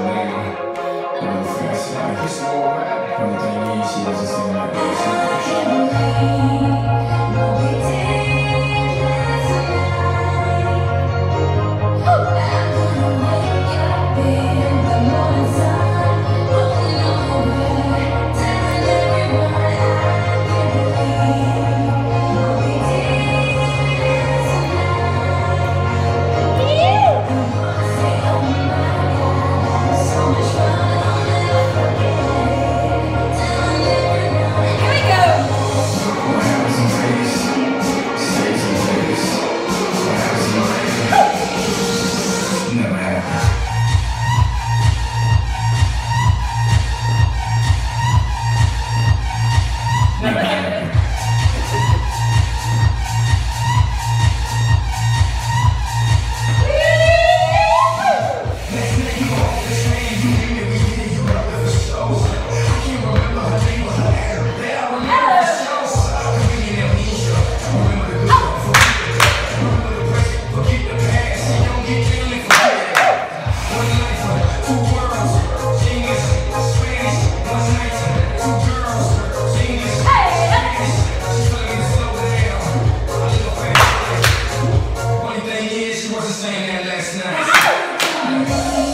man. He was a fresh man. He's a man. From the Chinese, he was a singer. wasn't saying that last night.